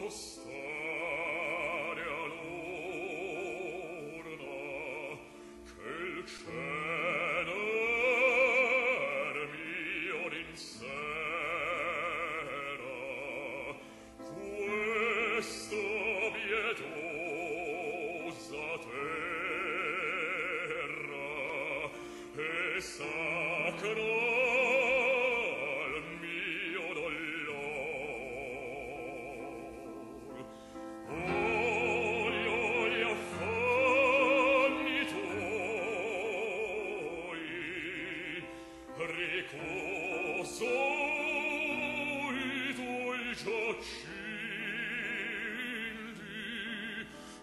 accostare all'urna che il cener mio d'insera. Questo terra e sacro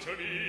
这里。